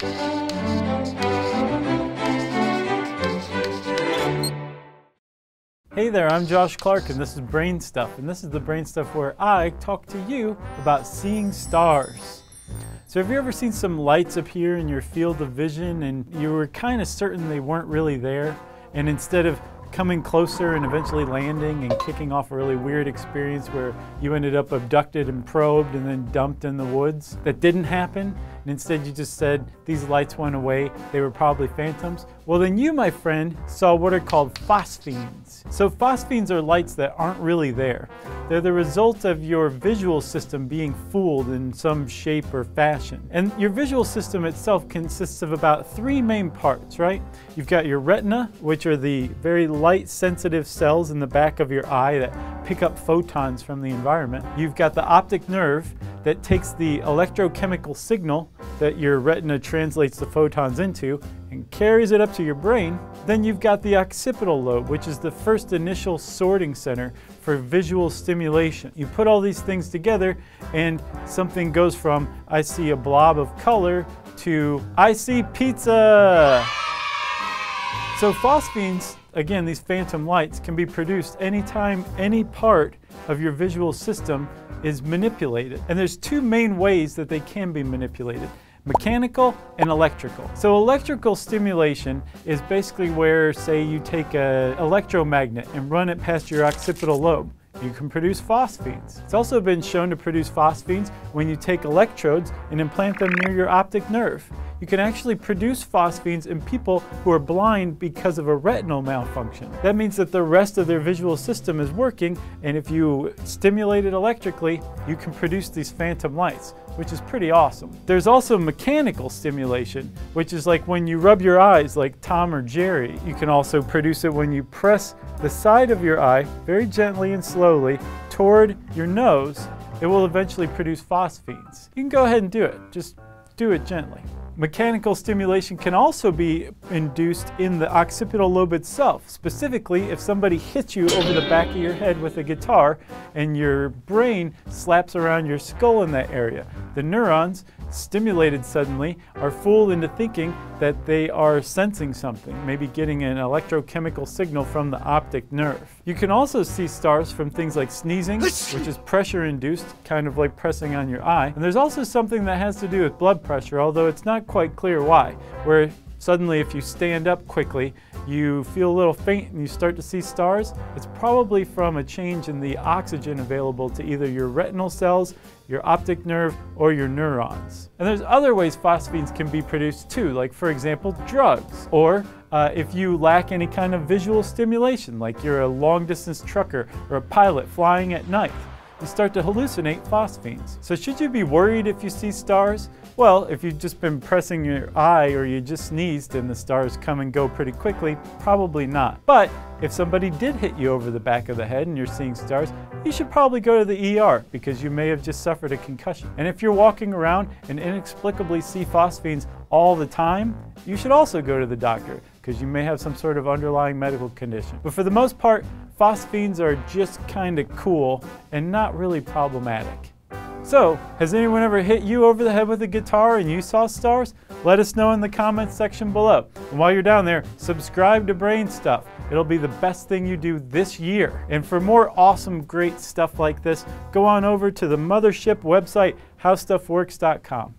Hey there, I'm Josh Clark and this is Brain Stuff. And this is the Brain Stuff where I talk to you about seeing stars. So have you ever seen some lights appear in your field of vision and you were kind of certain they weren't really there? And instead of coming closer and eventually landing and kicking off a really weird experience where you ended up abducted and probed and then dumped in the woods. That didn't happen, and instead you just said these lights went away, they were probably phantoms. Well, then you, my friend, saw what are called phosphenes. So, phosphenes are lights that aren't really there. They're the result of your visual system being fooled in some shape or fashion. And your visual system itself consists of about three main parts, right? You've got your retina, which are the very light sensitive cells in the back of your eye that pick up photons from the environment. You've got the optic nerve that takes the electrochemical signal that your retina translates the photons into and carries it up to your brain. Then you've got the occipital lobe, which is the first initial sorting center for visual stimulation. You put all these things together and something goes from I see a blob of color to I see pizza. So phosphenes, again, these phantom lights can be produced anytime any part of your visual system is manipulated. And there's two main ways that they can be manipulated mechanical and electrical. So electrical stimulation is basically where, say, you take an electromagnet and run it past your occipital lobe. You can produce phosphenes. It's also been shown to produce phosphenes when you take electrodes and implant them near your optic nerve you can actually produce phosphenes in people who are blind because of a retinal malfunction. That means that the rest of their visual system is working, and if you stimulate it electrically, you can produce these phantom lights, which is pretty awesome. There's also mechanical stimulation, which is like when you rub your eyes like Tom or Jerry. You can also produce it when you press the side of your eye very gently and slowly toward your nose. It will eventually produce phosphenes. You can go ahead and do it. Just do it gently. Mechanical stimulation can also be induced in the occipital lobe itself. Specifically, if somebody hits you over the back of your head with a guitar and your brain slaps around your skull in that area. The neurons, stimulated suddenly, are fooled into thinking that they are sensing something, maybe getting an electrochemical signal from the optic nerve. You can also see stars from things like sneezing, which is pressure induced, kind of like pressing on your eye. And there's also something that has to do with blood pressure, although it's not quite clear why, where suddenly if you stand up quickly, you feel a little faint and you start to see stars, it's probably from a change in the oxygen available to either your retinal cells, your optic nerve, or your neurons. And there's other ways phosphenes can be produced too, like for example, drugs, or uh, if you lack any kind of visual stimulation, like you're a long distance trucker or a pilot flying at night you start to hallucinate phosphenes. So should you be worried if you see stars? Well, if you've just been pressing your eye or you just sneezed and the stars come and go pretty quickly, probably not. But if somebody did hit you over the back of the head and you're seeing stars, you should probably go to the ER because you may have just suffered a concussion. And if you're walking around and inexplicably see phosphenes all the time, you should also go to the doctor because you may have some sort of underlying medical condition. But for the most part, phosphenes are just kind of cool and not really problematic. So, has anyone ever hit you over the head with a guitar and you saw stars? Let us know in the comments section below. And while you're down there, subscribe to Brain Stuff. It'll be the best thing you do this year. And for more awesome, great stuff like this, go on over to the mothership website, howstuffworks.com.